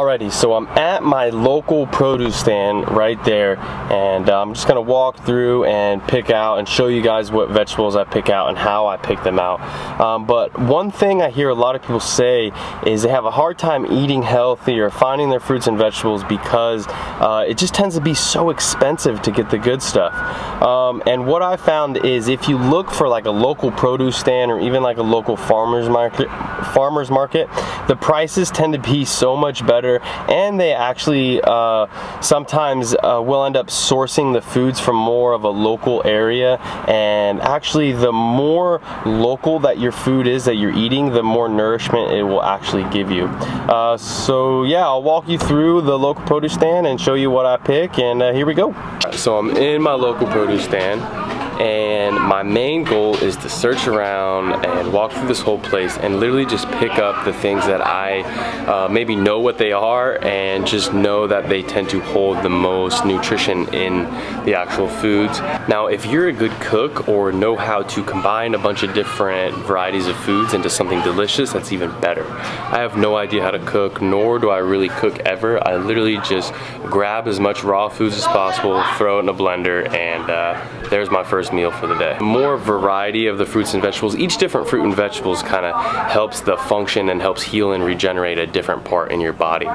Alrighty, so I'm at my local produce stand right there and uh, I'm just gonna walk through and pick out and show you guys what vegetables I pick out and how I pick them out. Um, but one thing I hear a lot of people say is they have a hard time eating healthy or finding their fruits and vegetables because uh, it just tends to be so expensive to get the good stuff. Um, and what I found is if you look for like a local produce stand or even like a local farmer's market, farmer's market, the prices tend to be so much better and they actually uh, sometimes uh, will end up sourcing the foods from more of a local area and actually the more local that your food is that you're eating the more nourishment it will actually give you. Uh, so yeah I'll walk you through the local produce stand and show you what I pick and uh, here we go. So I'm in my local produce stand and my main goal is to search around and walk through this whole place and literally just pick up the things that I uh, maybe know what they are and just know that they tend to hold the most nutrition in the actual foods. Now if you're a good cook or know how to combine a bunch of different varieties of foods into something delicious that's even better. I have no idea how to cook nor do I really cook ever. I literally just grab as much raw foods as possible, throw it in a blender and uh, there's my first meal for the day. More variety of the fruits and vegetables. Each different fruit and vegetables kind of helps the function and helps heal and regenerate a different part in your body.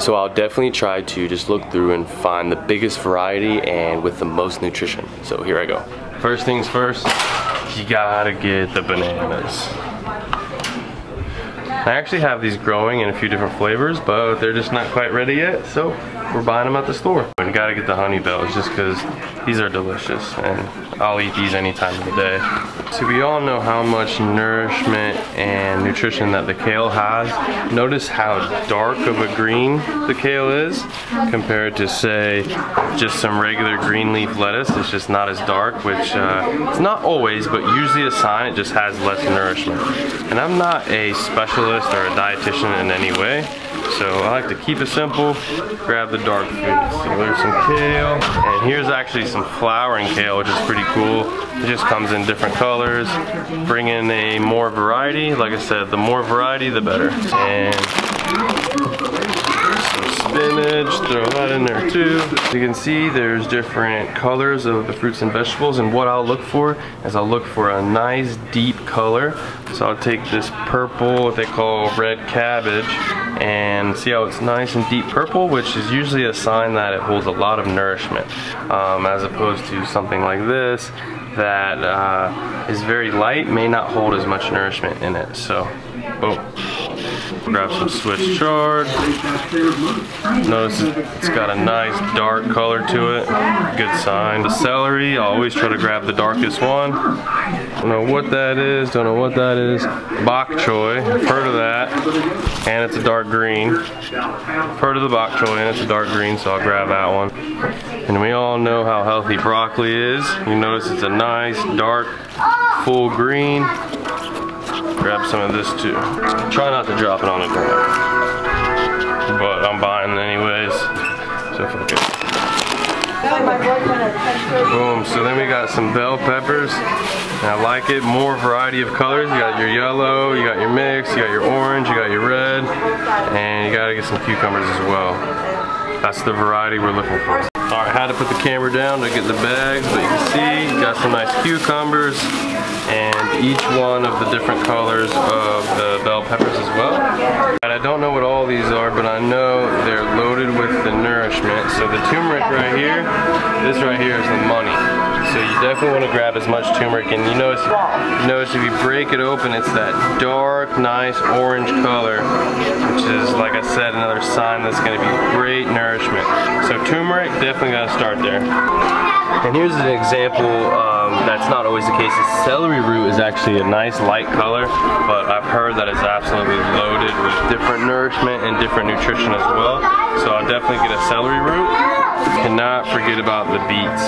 So I'll definitely try to just look through and find the biggest variety and with the most nutrition. So here I go. First things first, you gotta get the bananas. I actually have these growing in a few different flavors, but they're just not quite ready yet, so we're buying them at the store. And gotta get the honey bells just because these are delicious and I'll eat these any time of the day. So we all know how much nourishment and nutrition that the kale has. Notice how dark of a green the kale is compared to say just some regular green leaf lettuce. It's just not as dark, which uh, it's not always, but usually a sign it just has less nourishment. And I'm not a specialist or a dietitian in any way. So I like to keep it simple, grab the dark food. So there's some kale, and here's actually some flowering kale, which is pretty cool. It just comes in different colors. Bring in a more variety. Like I said, the more variety, the better. And spinach, throw that in there too. As you can see, there's different colors of the fruits and vegetables, and what I'll look for is I'll look for a nice deep color. So I'll take this purple, what they call red cabbage, and see how it's nice and deep purple, which is usually a sign that it holds a lot of nourishment, um, as opposed to something like this that uh, is very light, may not hold as much nourishment in it. So, boom. Grab some Swiss chard. Notice it's got a nice dark color to it. Good sign. The celery, I always try to grab the darkest one. Don't know what that is, don't know what that is. Bok choy, heard of that. And it's a dark green. Heard of the bok choy and it's a dark green, so I'll grab that one. And we all know how healthy broccoli is. You notice it's a nice, dark, full green. Grab some of this too. Try not to drop it on the ground. But I'm buying it anyways. So if I can. Boom, so then we got some bell peppers. I like it, more variety of colors. You got your yellow, you got your mix, you got your orange, you got your red, and you gotta get some cucumbers as well. That's the variety we're looking for. All right, had to put the camera down to get the bags, but you can see, got some nice cucumbers, and each one of the different colors of the bell peppers as well. And I don't know what all these are, but I know they're loaded with the nourishment. So the turmeric right here, this right here is the money. So you definitely want to grab as much turmeric and you notice, you notice if you break it open it's that dark nice orange color which is like I said another sign that's going to be great nourishment. So turmeric definitely got to start there. And here's an example that's not always the case. Celery root is actually a nice light color, but I've heard that it's absolutely loaded with different nourishment and different nutrition as well. So I'll definitely get a celery root. Cannot forget about the beets.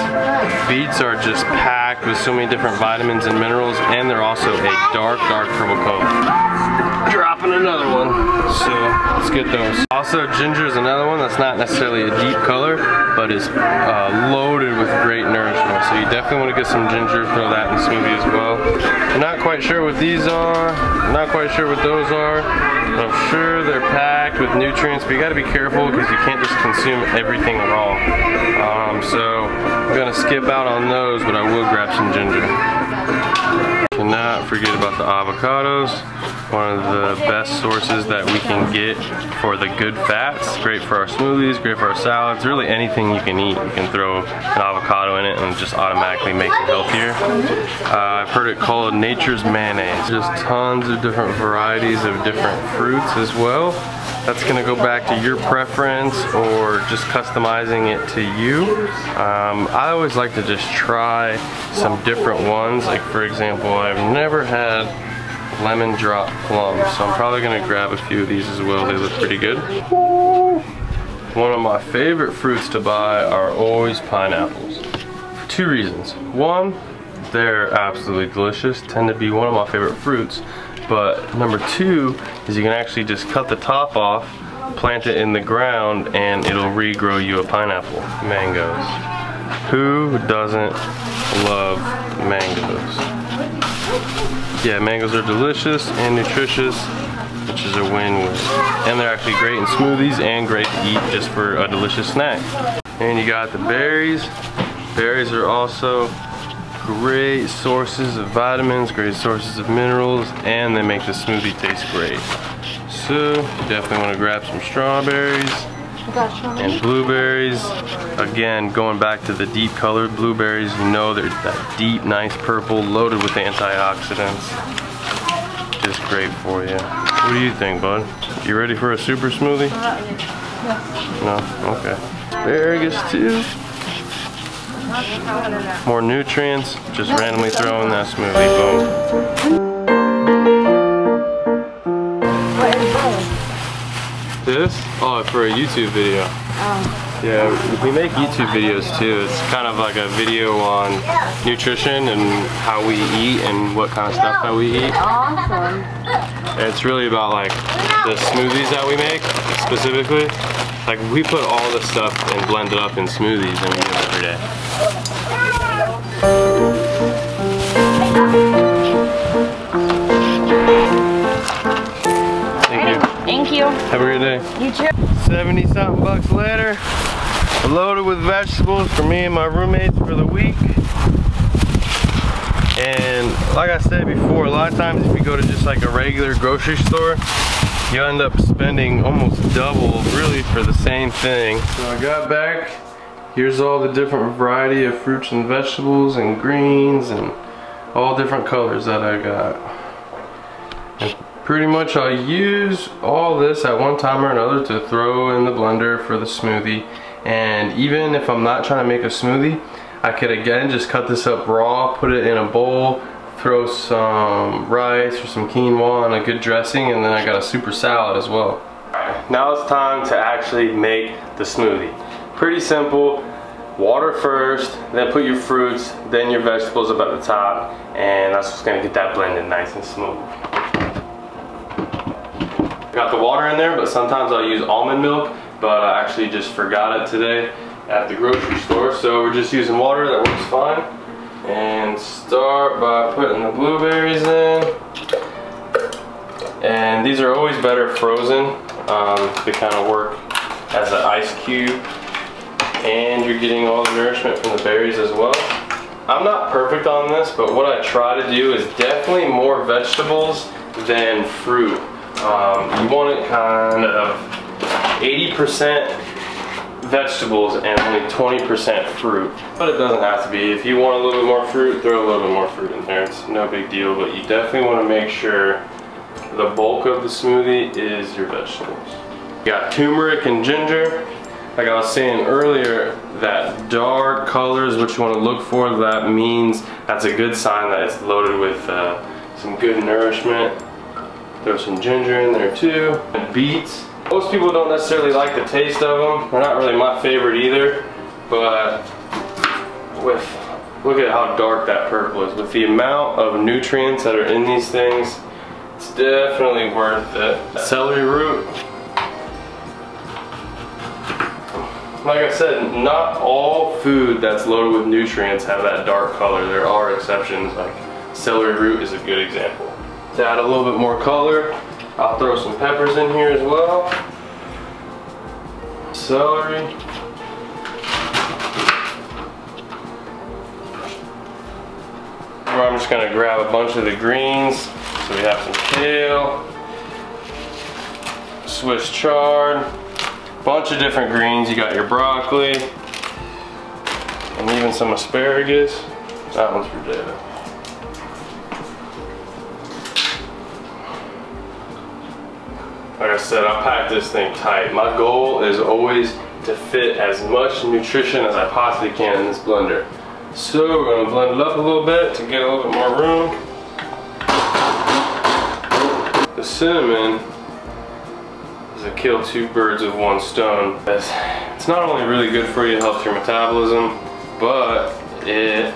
Beets are just packed with so many different vitamins and minerals, and they're also a dark, dark purple color. Dropping another one. So let's get those. Also, ginger is another one that's not necessarily a deep color, but is uh, loaded with great nourishment. So you definitely want to get some ginger, throw that in smoothie as well. I'm not quite sure what these are, not quite sure what those are, but I'm sure they're packed with nutrients, but you gotta be careful because you can't just consume everything raw. Um, so I'm gonna skip out on those, but I will grab some ginger. Cannot forget about the avocados. One of the best sources that we can get for the good fats. Great for our smoothies, great for our salads, really anything you can eat. You can throw an avocado in it and just automatically makes it healthier. Uh, I've heard it called nature's mayonnaise. There's tons of different varieties of different fruits as well. That's gonna go back to your preference or just customizing it to you. Um, I always like to just try some different ones. Like for example, I've never had lemon drop plum, so I'm probably gonna grab a few of these as well. They look pretty good. One of my favorite fruits to buy are always pineapples. For two reasons. One, they're absolutely delicious, tend to be one of my favorite fruits. But number two is you can actually just cut the top off, plant it in the ground, and it'll regrow you a pineapple. Mangoes. Who doesn't love mangoes? Yeah, mangoes are delicious and nutritious, which is a win-win. And they're actually great in smoothies and great to eat just for a delicious snack. And you got the berries. Berries are also great sources of vitamins, great sources of minerals, and they make the smoothie taste great. So, definitely want to grab some strawberries and blueberries. Again, going back to the deep colored blueberries, you know they're that deep, nice purple, loaded with antioxidants. Just great for you. What do you think, bud? You ready for a super smoothie? No? Okay. Asparagus too. More nutrients, just randomly throw in that smoothie, boom. This? Oh, for a YouTube video. Oh. Yeah, we make YouTube videos too. It's kind of like a video on nutrition and how we eat and what kind of stuff that we eat. Awesome. And it's really about like the smoothies that we make specifically. Like we put all the stuff and blend it up in smoothies and we eat them every day. Thank you. Have a great day. You too. 70 something bucks later, loaded with vegetables for me and my roommates for the week. And like I said before, a lot of times if you go to just like a regular grocery store, you end up spending almost double really for the same thing. So I got back, here's all the different variety of fruits and vegetables and greens and all different colors that I got. And pretty much I'll use all this at one time or another to throw in the blender for the smoothie. And even if I'm not trying to make a smoothie, I could again just cut this up raw, put it in a bowl, throw some rice or some quinoa and a good dressing, and then I got a super salad as well. Now it's time to actually make the smoothie. Pretty simple. Water first, then put your fruits, then your vegetables up at the top, and that's what's gonna get that blended nice and smooth. Got the water in there, but sometimes I'll use almond milk, but I actually just forgot it today at the grocery store. So we're just using water, that works fine. And start by putting the blueberries in. And these are always better frozen. Um, they kind of work as an ice cube. And you're getting all the nourishment from the berries as well. I'm not perfect on this, but what I try to do is definitely more vegetables than fruit. Um, you want it kind of 80% vegetables and only 20% fruit. But it doesn't have to be. If you want a little bit more fruit, throw a little bit more fruit in there. It's no big deal, but you definitely want to make sure the bulk of the smoothie is your vegetables. You got turmeric and ginger. Like I was saying earlier, that dark color is what you want to look for. That means that's a good sign that it's loaded with uh, some good nourishment. Throw some ginger in there too. And beets. Most people don't necessarily like the taste of them. They're not really my favorite either. But with, look at how dark that purple is. With the amount of nutrients that are in these things, It's definitely worth it. Celery root. Like I said, not all food that's loaded with nutrients have that dark color. There are exceptions, like celery root is a good example. To add a little bit more color, I'll throw some peppers in here as well. Celery. I'm just gonna grab a bunch of the greens. So we have some kale, Swiss chard, bunch of different greens. You got your broccoli, and even some asparagus. That one's for David. Said, I pack this thing tight. My goal is always to fit as much nutrition as I possibly can in this blender. So we're gonna blend it up a little bit to get a little bit more room. The cinnamon is a kill two birds with one stone. It's not only really good for you, it helps your metabolism, but it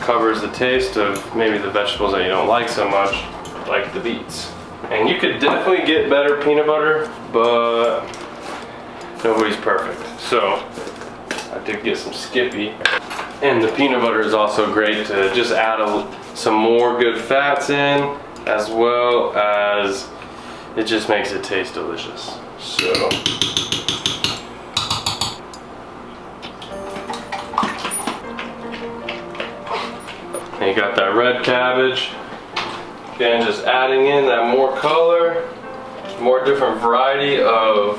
covers the taste of maybe the vegetables that you don't like so much, like the beets. And you could definitely get better peanut butter, but nobody's perfect. So I did get some Skippy. And the peanut butter is also great to just add a, some more good fats in as well as it just makes it taste delicious. So. And you got that red cabbage. Again, just adding in that more color, more different variety of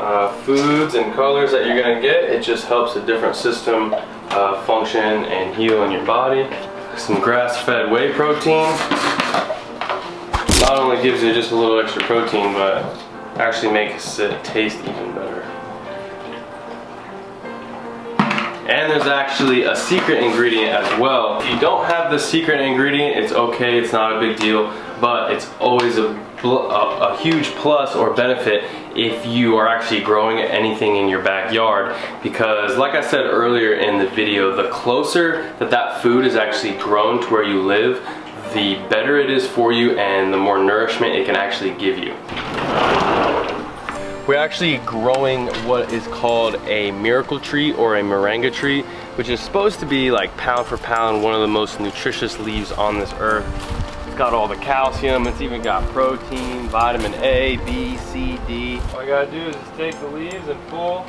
uh, foods and colors that you're gonna get, it just helps a different system uh, function and heal in your body. Some grass-fed whey protein. Not only gives you just a little extra protein, but actually makes it taste even better. And there's actually a secret ingredient as well. If you don't have the secret ingredient, it's okay, it's not a big deal, but it's always a, a, a huge plus or benefit if you are actually growing anything in your backyard because like I said earlier in the video, the closer that that food is actually grown to where you live, the better it is for you and the more nourishment it can actually give you. We're actually growing what is called a miracle tree or a moringa tree, which is supposed to be like pound for pound one of the most nutritious leaves on this earth. It's got all the calcium, it's even got protein, vitamin A, B, C, D. All I gotta do is just take the leaves and pull.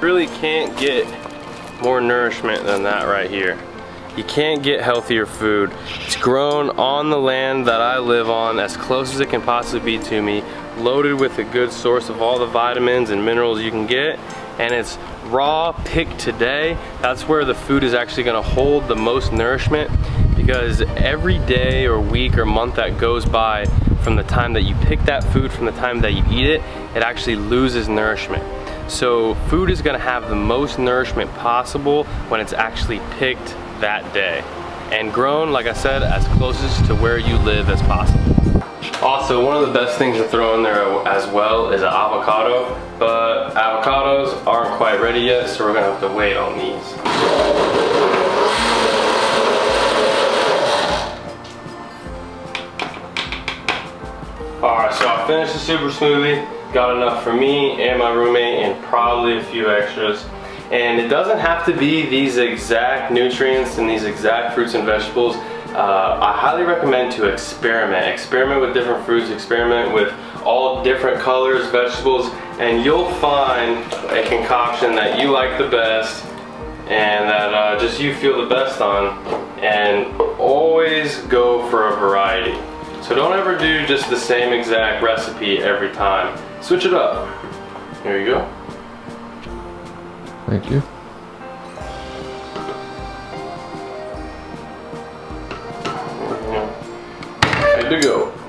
Really can't get more nourishment than that right here. You can't get healthier food. It's grown on the land that I live on as close as it can possibly be to me, loaded with a good source of all the vitamins and minerals you can get, and it's raw, picked today. That's where the food is actually gonna hold the most nourishment because every day or week or month that goes by from the time that you pick that food, from the time that you eat it, it actually loses nourishment. So food is gonna have the most nourishment possible when it's actually picked that day and grown, like I said, as closest to where you live as possible. Also, one of the best things to throw in there as well is an avocado, but avocados aren't quite ready yet, so we're gonna have to wait on these. Alright, so I finished the super smoothie, got enough for me and my roommate and probably a few extras. And it doesn't have to be these exact nutrients and these exact fruits and vegetables. Uh, I highly recommend to experiment. Experiment with different fruits, experiment with all different colors, vegetables, and you'll find a concoction that you like the best and that uh, just you feel the best on. And always go for a variety. So don't ever do just the same exact recipe every time. Switch it up. Here you go. Thank you. Good to go.